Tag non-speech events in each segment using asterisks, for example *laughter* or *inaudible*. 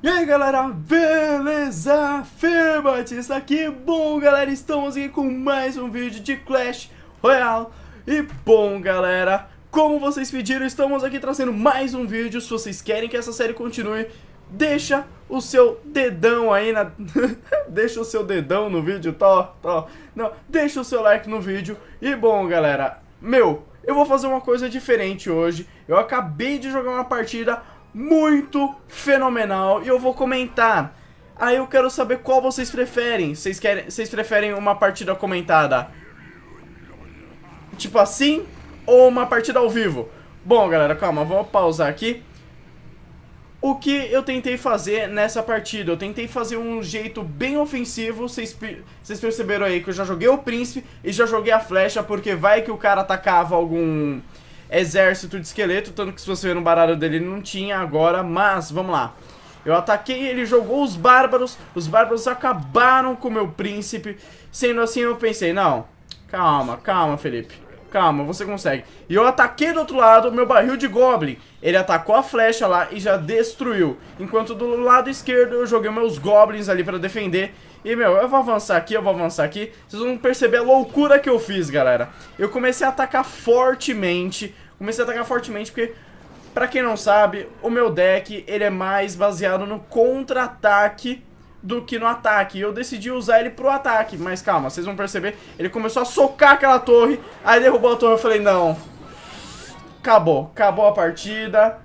E aí galera, beleza? Fê Batista aqui, bom galera, estamos aqui com mais um vídeo de Clash Royale. E bom galera, como vocês pediram, estamos aqui trazendo mais um vídeo. Se vocês querem que essa série continue, deixa o seu dedão aí na... *laughs* deixa o seu dedão no vídeo, tó, tó Não, deixa o seu like no vídeo. E bom galera, meu, eu vou fazer uma coisa diferente hoje. Eu acabei de jogar uma partida muito fenomenal e eu vou comentar. Aí eu quero saber qual vocês preferem. Vocês querem, vocês preferem uma partida comentada tipo assim ou uma partida ao vivo? Bom, galera, calma, vamos pausar aqui. O que eu tentei fazer nessa partida? Eu tentei fazer um jeito bem ofensivo. Vocês, vocês perceberam aí que eu já joguei o príncipe e já joguei a flecha, porque vai que o cara atacava algum exército de esqueleto, tanto que se você ver no baralho dele ele não tinha agora, mas vamos lá. Eu ataquei, ele jogou os bárbaros, os bárbaros acabaram com o meu príncipe, sendo assim eu pensei, não, calma, calma Felipe, calma, você consegue. E eu ataquei do outro lado, meu barril de goblin, ele atacou a flecha lá e já destruiu. Enquanto do lado esquerdo eu joguei meus goblins ali pra defender e, meu, eu vou avançar aqui, eu vou avançar aqui. Vocês vão perceber a loucura que eu fiz, galera. Eu comecei a atacar fortemente. Comecei a atacar fortemente porque, pra quem não sabe, o meu deck, ele é mais baseado no contra-ataque do que no ataque. Eu decidi usar ele pro ataque, mas calma, vocês vão perceber. Ele começou a socar aquela torre, aí derrubou a torre. Eu falei, não, acabou, acabou a partida.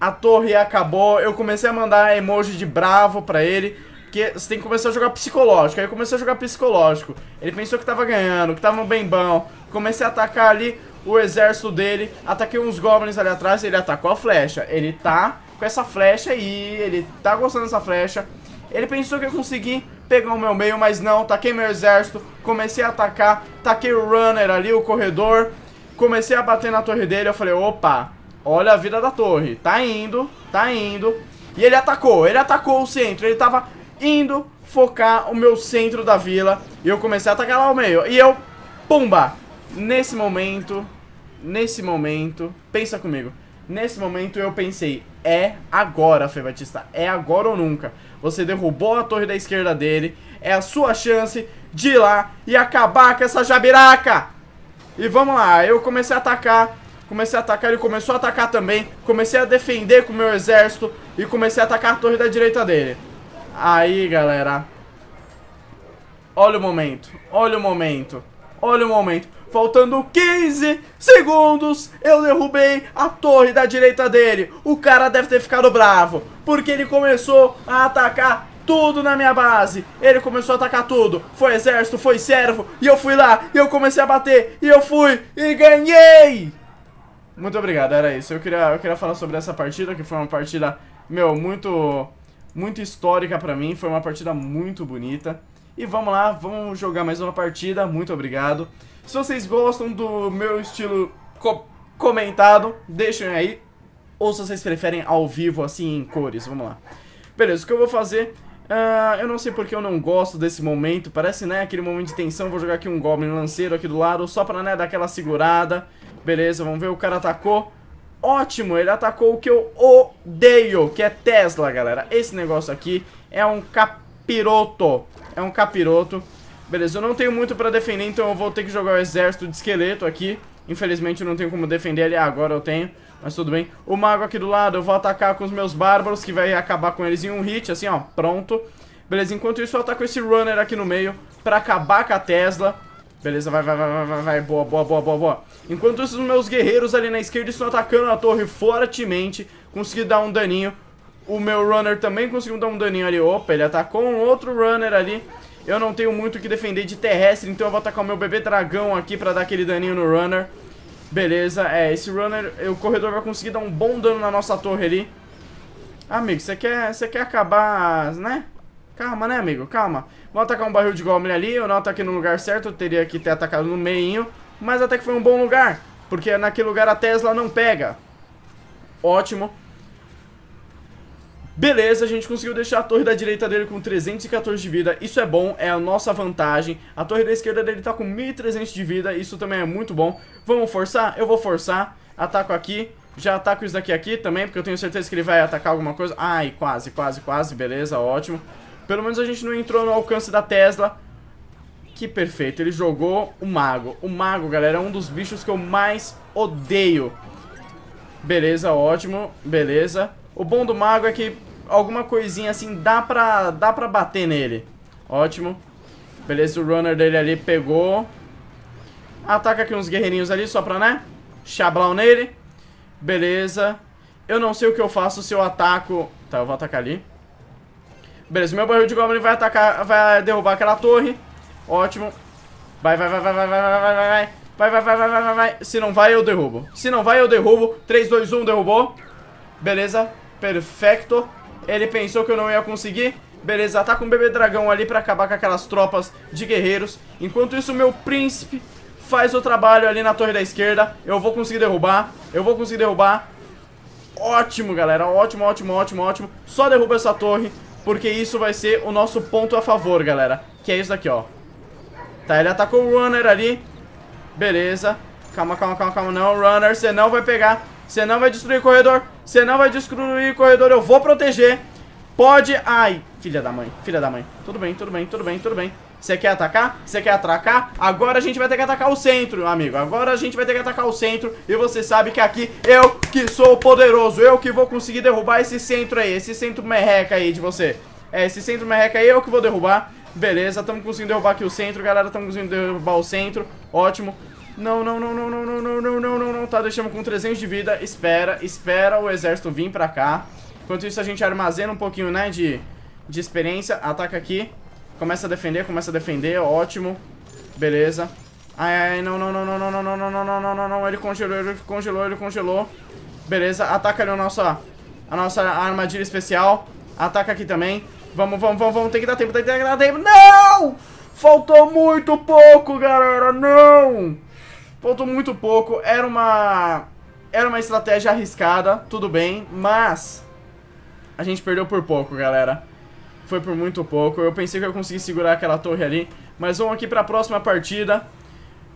A torre acabou, eu comecei a mandar emoji de bravo pra ele porque você tem que começar a jogar psicológico. Aí comecei a jogar psicológico. Ele pensou que tava ganhando, que tava bem bom. Comecei a atacar ali o exército dele. Ataquei uns goblins ali atrás. Ele atacou a flecha. Ele tá com essa flecha aí. Ele tá gostando dessa flecha. Ele pensou que eu consegui pegar o meu meio, mas não. Taquei meu exército. Comecei a atacar. Taquei o runner ali, o corredor. Comecei a bater na torre dele. Eu falei, opa, olha a vida da torre. Tá indo, tá indo. E ele atacou, ele atacou o centro. Ele tava indo focar o meu centro da vila. E eu comecei a atacar lá o meio. E eu, pumba! Nesse momento, nesse momento, pensa comigo. Nesse momento eu pensei, é agora, Fê Batista, é agora ou nunca. Você derrubou a torre da esquerda dele, é a sua chance de ir lá e acabar com essa jabiraca. E vamos lá, eu comecei a atacar, comecei a atacar, ele começou a atacar também, comecei a defender com o meu exército e comecei a atacar a torre da direita dele. Aí, galera. Olha o momento. Olha o momento. Olha o momento. Faltando 15 segundos, eu derrubei a torre da direita dele. O cara deve ter ficado bravo, porque ele começou a atacar tudo na minha base. Ele começou a atacar tudo. Foi exército, foi servo, e eu fui lá, e eu comecei a bater, e eu fui, e ganhei! Muito obrigado, era isso. Eu queria, eu queria falar sobre essa partida, que foi uma partida, meu, muito muito histórica pra mim, foi uma partida muito bonita. E vamos lá, vamos jogar mais uma partida, muito obrigado. Se vocês gostam do meu estilo co comentado, deixem aí. Ou se vocês preferem ao vivo, assim, em cores, vamos lá. Beleza, o que eu vou fazer... Uh, eu não sei porque eu não gosto desse momento, parece, né, aquele momento de tensão. Vou jogar aqui um Goblin lanceiro aqui do lado, só pra, né, dar aquela segurada. Beleza, vamos ver, o cara atacou ótimo, ele atacou o que eu odeio, que é Tesla, galera. Esse negócio aqui é um capiroto, é um capiroto. Beleza, eu não tenho muito pra defender, então eu vou ter que jogar o exército de esqueleto aqui. Infelizmente eu não tenho como defender ele, ah, agora eu tenho, mas tudo bem. O mago aqui do lado, eu vou atacar com os meus bárbaros, que vai acabar com eles em um hit, assim, ó, pronto. Beleza, enquanto isso eu ataco esse runner aqui no meio pra acabar com a Tesla. Beleza, vai, vai, vai, vai, vai, boa, boa, boa, boa, boa. Enquanto isso, os meus guerreiros ali na esquerda estão atacando a torre fortemente. Consegui dar um daninho. O meu runner também conseguiu dar um daninho ali. Opa, ele atacou um outro runner ali. Eu não tenho muito o que defender de terrestre, então eu vou atacar o meu bebê dragão aqui pra dar aquele daninho no runner. Beleza, é, esse runner, o corredor vai conseguir dar um bom dano na nossa torre ali. Amigo, você quer, você quer acabar, né? Calma, né, amigo? Calma. Vou atacar um barril de goblin ali. Eu não ataquei no lugar certo. Eu teria que ter atacado no meio. Mas até que foi um bom lugar. Porque naquele lugar a Tesla não pega. Ótimo. Beleza, a gente conseguiu deixar a torre da direita dele com 314 de vida, isso é bom, é a nossa vantagem. A torre da esquerda dele tá com 1300 de vida, isso também é muito bom. Vamos forçar? Eu vou forçar. Ataco aqui, Já ataco isso daqui aqui também, porque eu tenho certeza que ele vai atacar alguma coisa. Ai, quase, quase, quase, beleza, ótimo. Pelo menos a gente não entrou no alcance da Tesla. Que perfeito, ele jogou o Mago. O Mago, galera, é um dos bichos que eu mais odeio. Beleza, ótimo, beleza. O bom do Mago é que alguma coisinha assim dá pra, dá pra bater nele. Ótimo. Beleza, o runner dele ali pegou. Ataca aqui uns guerreirinhos ali só pra, né? Chablau nele. Beleza. Eu não sei o que eu faço se eu ataco... Tá, eu vou atacar ali. Beleza, meu barril de Goblin vai atacar, vai derrubar aquela torre. Ótimo. Vai, vai, vai, vai, vai, vai, vai, vai, vai. Vai, vai, vai, vai, vai, vai, vai. Se não vai, eu derrubo. Se não vai, eu derrubo. 3, 2, 1, derrubou. Beleza. Perfeito. Ele pensou que eu não ia conseguir. Beleza, tá com o bebê dragão ali pra acabar com aquelas tropas de guerreiros. Enquanto isso, meu príncipe faz o trabalho ali na torre da esquerda. Eu vou conseguir derrubar. Eu vou conseguir derrubar. Ótimo, galera. Ótimo, ótimo, ótimo, ótimo. Só derruba essa torre, porque isso vai ser o nosso ponto a favor, galera. Que é isso daqui, ó. Tá, ele atacou o runner ali. Beleza. Calma, calma, calma, calma. Não, runner, você não vai pegar. Você não vai destruir o corredor. Você não vai destruir o corredor. Eu vou proteger. Pode... Ai, filha da mãe. Filha da mãe. Tudo bem, tudo bem, tudo bem, tudo bem. Você quer atacar? Você quer atracar? Agora a gente vai ter que atacar o centro, amigo. Agora a gente vai ter que atacar o centro. E você sabe que aqui eu que sou poderoso. Eu que vou conseguir derrubar esse centro aí. Esse centro merreca aí de você. É, esse centro merreca aí eu que vou derrubar. Beleza, estamos conseguindo derrubar aqui o centro, galera. Estamos conseguindo derrubar o centro. Ótimo. Não, não, não, não, não, não, não, não, não, não, não. Tá, deixamos com 300 de vida. Espera, espera o exército vir pra cá. Enquanto isso a gente armazena um pouquinho, né, de, de experiência. Ataca aqui. Começa a defender, começa a defender. Ótimo. Beleza. Ai, ai, não, não, não, não, não, não, não, não, não, não, não, não. Ele congelou, ele congelou, ele congelou. Beleza, ataca ali a nossa, a nossa armadilha especial. Ataca aqui também. Vamos, vamos, vamos, vamos. Tem que dar tempo, tem que dar tempo. Não! Faltou muito pouco, galera. Não! Faltou muito pouco. Era uma... Era uma estratégia arriscada, tudo bem. Mas... A gente perdeu por pouco, galera. Foi por muito pouco. Eu pensei que eu conseguia segurar aquela torre ali. Mas vamos aqui pra próxima partida.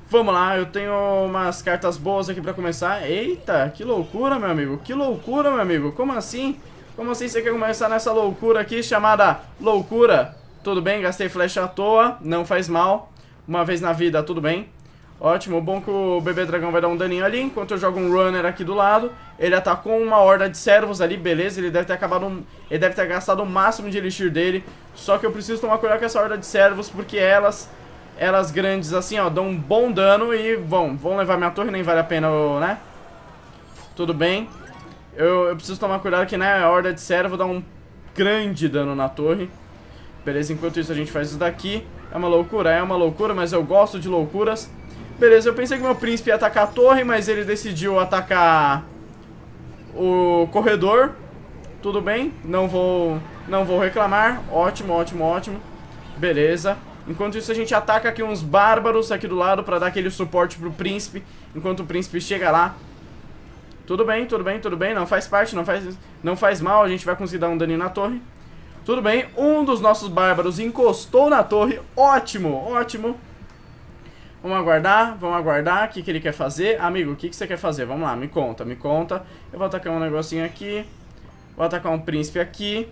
Vamos lá, eu tenho umas cartas boas aqui pra começar. Eita, que loucura, meu amigo. Que loucura, meu amigo. Como assim? Como assim você quer começar nessa loucura aqui chamada loucura? Tudo bem, gastei flecha à toa, não faz mal. Uma vez na vida, tudo bem. Ótimo, bom que o bebê dragão vai dar um daninho ali, enquanto eu jogo um runner aqui do lado. Ele atacou uma horda de servos ali, beleza, ele deve ter acabado, ele deve ter gastado o máximo de elixir dele. Só que eu preciso tomar cuidado com essa horda de servos, porque elas, elas grandes assim, ó, dão um bom dano e vão, vão levar minha torre, nem vale a pena, né? Tudo bem. Eu, eu preciso tomar cuidado que, né, a horda de servo dá um grande dano na torre. Beleza, enquanto isso a gente faz isso daqui. É uma loucura, é uma loucura, mas eu gosto de loucuras. Beleza, eu pensei que meu príncipe ia atacar a torre, mas ele decidiu atacar o corredor. Tudo bem, não vou, não vou reclamar. Ótimo, ótimo, ótimo. Beleza. Enquanto isso a gente ataca aqui uns bárbaros aqui do lado pra dar aquele suporte pro príncipe. Enquanto o príncipe chega lá. Tudo bem, tudo bem, tudo bem. Não faz parte, não faz, não faz mal. A gente vai conseguir dar um daninho na torre. Tudo bem. Um dos nossos bárbaros encostou na torre. Ótimo, ótimo. Vamos aguardar, vamos aguardar. O que, que ele quer fazer? Amigo, o que, que você quer fazer? Vamos lá, me conta, me conta. Eu vou atacar um negocinho aqui. Vou atacar um príncipe aqui.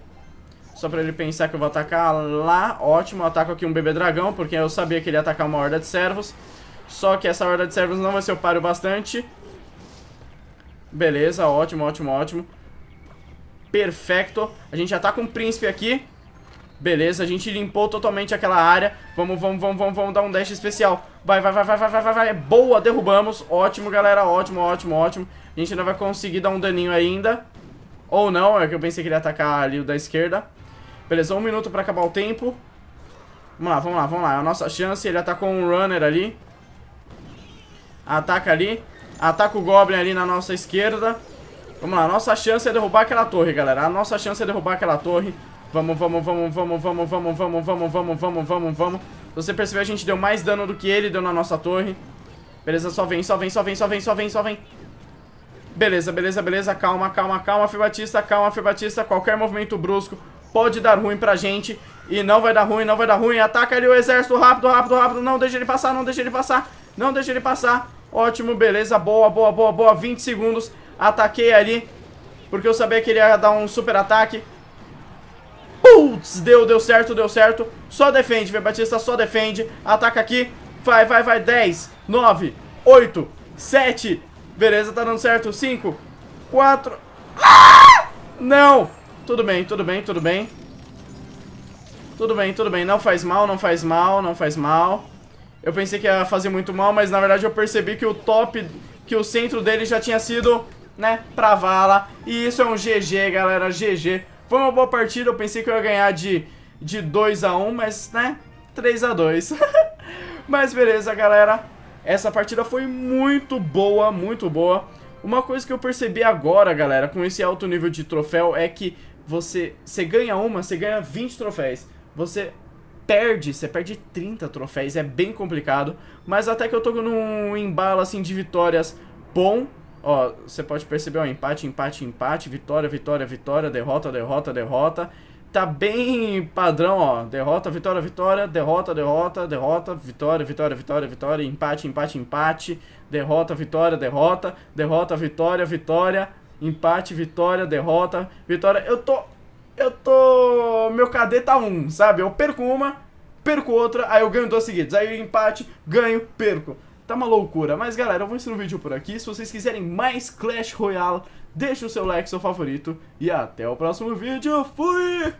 Só pra ele pensar que eu vou atacar lá. Ótimo, eu ataco aqui um bebê dragão, porque eu sabia que ele ia atacar uma horda de servos. Só que essa horda de servos não vai ser o páreo bastante. Beleza, ótimo, ótimo, ótimo. Perfeito. A gente já tá o príncipe aqui. Beleza, a gente limpou totalmente aquela área. Vamos, vamos, vamos, vamos, vamos dar um dash especial. Vai, vai, vai, vai, vai, vai, vai, vai. Boa, derrubamos. Ótimo, galera, ótimo, ótimo, ótimo. A gente ainda vai conseguir dar um daninho ainda. Ou não, é que eu pensei que ele ia atacar ali o da esquerda. Beleza, um minuto pra acabar o tempo. Vamos lá, vamos lá, vamos lá. É a nossa chance, ele atacou um runner ali. Ataca ali. Ataca o Goblin ali na nossa esquerda. Vamos lá, nossa chance é derrubar aquela torre, galera. A nossa chance é derrubar aquela torre. Vamos, vamos, vamos, vamos, vamos, vamos, vamos, vamos, vamos, vamos, vamos, vamos. Você percebeu, a gente deu mais dano do que ele deu na nossa torre. Beleza, só vem, só vem, só vem, só vem, só vem, só vem. Beleza, beleza, beleza. Calma, calma, calma, Fê Batista, calma, Fê Batista. Qualquer movimento brusco pode dar ruim pra gente. E não vai dar ruim, não vai dar ruim. Ataca ali o exército, rápido, rápido, rápido. Não deixa ele passar, não deixa ele passar. Não deixa ele passar. Ótimo, beleza, boa, boa, boa, boa, 20 segundos Ataquei ali, porque eu sabia que ele ia dar um super ataque. Putz, deu, deu certo, deu certo. Só defende, V Batista, só defende. Ataca aqui. Vai, vai, vai. 10, 9, 8, 7. Beleza, tá dando certo. 5, 4. Ah! Não! Tudo bem, tudo bem, tudo bem. Tudo bem, tudo bem. Não faz mal, não faz mal, não faz mal. Eu pensei que ia fazer muito mal, mas na verdade eu percebi que o top, que o centro dele já tinha sido, né, pra vala. E isso é um GG, galera, GG. Foi uma boa partida, eu pensei que eu ia ganhar de, de 2x1, mas, né, 3x2. *laughs* mas beleza, galera. Essa partida foi muito boa, muito boa. Uma coisa que eu percebi agora, galera, com esse alto nível de troféu é que você, você ganha uma, você ganha 20 troféus. Você perde, você perde 30 troféus, é bem complicado. Mas até que eu tô num embalo assim de vitórias bom. Ó, você pode perceber, ó, empate, empate, empate, vitória, vitória, vitória, derrota, derrota, derrota. Tá bem padrão, ó, derrota, vitória, vitória, derrota, derrota, derrota, vitória, vitória, vitória, vitória, empate, empate, empate, derrota, vitória, derrota, derrota, vitória, vitória, empate, vitória, derrota, vitória. Eu tô eu tô. Meu KD tá 1, um, sabe? Eu perco uma, perco outra, aí eu ganho duas seguidas. Aí empate, ganho, perco. Tá uma loucura. Mas galera, eu vou ensinar o vídeo por aqui. Se vocês quiserem mais Clash Royale, deixa o seu like, seu favorito. E até o próximo vídeo. Fui!